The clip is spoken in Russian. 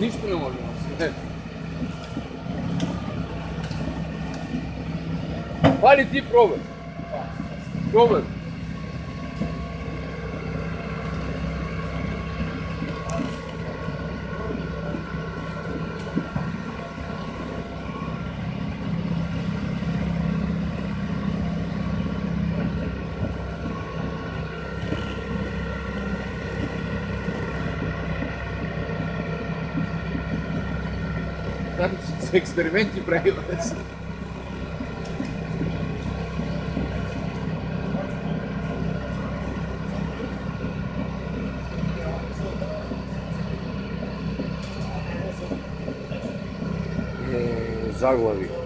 Ništa ne možemo. Пали ти пробай. Пробай. Там експерименти правила. zaglavi.